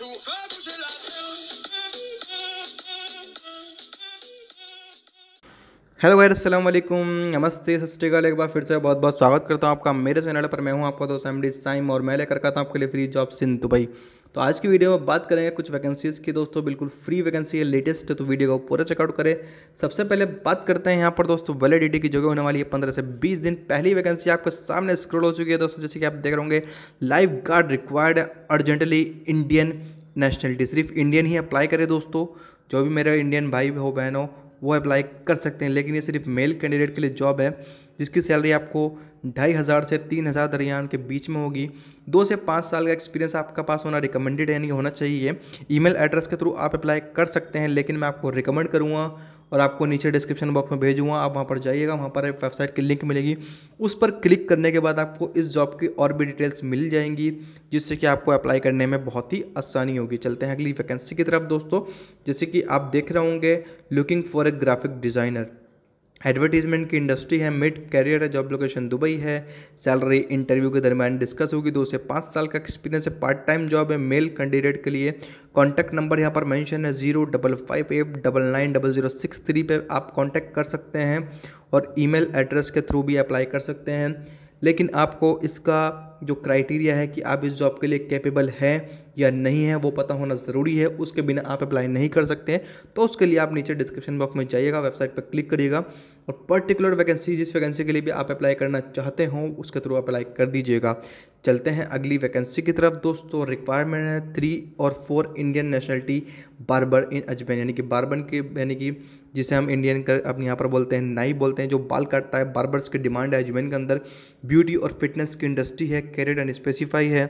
Hello भाई अस्सलाम वालेकुम नमस्ते सत श्रीकाल एक बार फिर से बहुत बहुत स्वागत करता हूँ आपका मेरे चैनल पर। मैं हूँ आपका दोस्त एम डी साइम और मैं लेकर आता हूँ आपके लिए फ्री जॉब सिंध दुबई तो आज की वीडियो में बात करेंगे कुछ वैकेंसीज़ की। दोस्तों, बिल्कुल फ्री वैकेंसी है लेटेस्ट तो वीडियो को पूरा चेकआउट करें। सबसे पहले बात करते हैं यहाँ पर दोस्तों वैलिडिटी की जगह होने वाली है पंद्रह से बीस दिन। पहली वैकेंसी आपके सामने स्क्रोल हो चुकी है दोस्तों, जैसे कि आप देख रहे होंगे life guard required urgently Indian nationality सिर्फ़ इंडियन ही अप्लाई करे दोस्तों, जो भी मेरे इंडियन भाई हो, बहन हो, वो अप्लाई कर सकते हैं। लेकिन ये सिर्फ़ मेल कैंडिडेट के लिए जॉब है, जिसकी सैलरी आपको ढाई हज़ार से तीन हज़ार दरमियान के बीच में होगी। दो से पाँच साल का एक्सपीरियंस आपका पास होना रिकमेंडेड है नहीं होना चाहिए। ईमेल एड्रेस के थ्रू आप अप्लाई कर सकते हैं, लेकिन मैं आपको रिकमेंड करूँगा और आपको नीचे डिस्क्रिप्शन बॉक्स में भेजूँगा, आप वहाँ पर जाइएगा, वहाँ पर एक वेबसाइट की लिंक मिलेगी। उस पर क्लिक करने के बाद आपको इस जॉब की और भी डिटेल्स मिल जाएँगी, जिससे कि आपको अप्लाई करने में बहुत ही आसानी होगी। चलते हैं अगली वैकेंसी की तरफ़ दोस्तों। जैसे कि आप देख रहे होंगे looking for a graphic designer advertisement की इंडस्ट्री है, मिड कैरियर है, जॉब लोकेशन दुबई है। सैलरी इंटरव्यू के दरमियान डिस्कस होगी, दो से पाँच साल का एक्सपीरियंस है पार्ट टाइम जॉब है मेल कैंडिडेट के लिए। कॉन्टैक्ट नंबर यहाँ पर मेंशन है zero double five eight double nine double zero six three पर आप कॉन्टैक्ट कर सकते हैं और ईमेल एड्रेस के थ्रू भी अप्लाई कर सकते हैं। लेकिन आपको इसका जो क्राइटेरिया है कि आप इस जॉब के लिए कैपेबल हैं या नहीं है, वो पता होना ज़रूरी है। उसके बिना आप अप्लाई नहीं कर सकते हैं। तो उसके लिए आप नीचे डिस्क्रिप्शन बॉक्स में जाइएगा वेबसाइट पर क्लिक करिएगा और पर्टिकुलर वैकेंसी जिस वैकेंसी के लिए भी आप अप्लाई करना चाहते हो, उसके थ्रू अप्लाई कर दीजिएगा। चलते हैं अगली वैकेंसी की तरफ़। दोस्तों रिक्वायरमेंट है थ्री और four Indian nationality barber in Ajman यानी कि बारबन के, यानी कि जिसे हम इंडियन कर, अपने यहाँ पर बोलते हैं, नाई बोलते हैं, जो बाल काटता है। बार्बर्स की डिमांड है अजमैन के अंदर। ब्यूटी और फिटनेस की इंडस्ट्री है कैरियर एंड स्पेसिफाई है।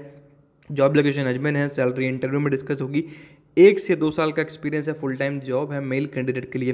जॉब लोकेशन अजमेन है सैलरी इंटरव्यू में डिस्कस होगी। एक से दो साल का एक्सपीरियंस है फुल टाइम जॉब है मेल कैंडिडेट के लिए।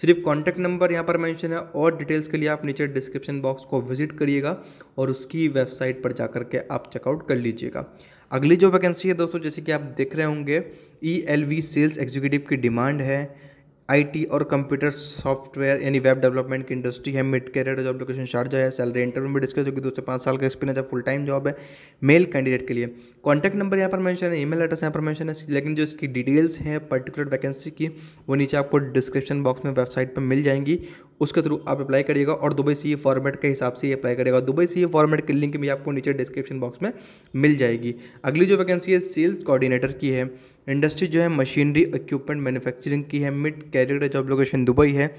सिर्फ़ कॉन्टैक्ट नंबर यहाँ पर मेंशन है, और डिटेल्स के लिए आप नीचे डिस्क्रिप्शन बॉक्स को विज़िट करिएगा, और उसकी वेबसाइट पर जा के आप चेकआउट कर लीजिएगा। अगली जो वैकेंसी है दोस्तों, जैसे कि आप देख रहे होंगे E L V sales executive की डिमांड है। आईटी और कंप्यूटर सॉफ्टवेयर, यानी वेब डेवलपमेंट की इंडस्ट्री है। Mid career job location Sharjah है सैलरी इंटरव्यू में डिस्कस होगी। दो से पाँच साल का एक्सपीरियंस है फुल टाइम जॉब है मेल कैंडिडेट के लिए। कॉन्टैक्ट नंबर यहाँ पर मेंशन है ईमेल एड्रेस यहाँ पर मेंशन है। लेकिन जो इसकी डिटेल्स हैं पर्टिकुलर वैकेंसी की, वो नीचे आपको डिस्क्रिप्शन बॉक्स में वेबसाइट पर मिल जाएँगी। उसके थ्रू आप अप्लाई करिएगा और दुबई सी फॉर्मेट के हिसाब से ही अप्लाई करेगा दुबई सी फॉर्मेट की लिंक भी आपको नीचे डिस्क्रिप्शन बॉक्स में मिल जाएगी। अगली जो वैकेंसी है सेल्स कोऑर्डिनेटर की है। इंडस्ट्री जो है मशीनरी इक्विपमेंट मैन्युफैक्चरिंग की है। Mid career job location Dubai है।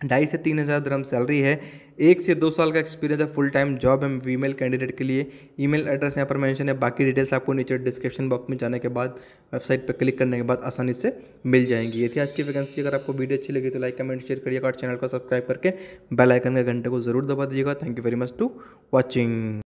ढाई से तीन हज़ार दरम सैलरी है। एक से दो साल का एक्सपीरियंस है। फुल टाइम जॉब है फीमेल कैंडिडेट के लिए। ईमेल एड्रेस यहाँ पर मेंशन है। बाकी डिटेल्स आपको नीचे डिस्क्रिप्शन बॉक्स में जाने के बाद वेबसाइट पर क्लिक करने के बाद आसानी से मिल जाएँगी। ये थी आज की वैकेंसी अगर आपको वीडियो अच्छी लगी तो लाइक कमेंट शेयर करिएगा और चैनल को सब्सक्राइब करके बेल आइकन के घंटे को ज़रूर दबा दीजिएगा। Thank you very much to watching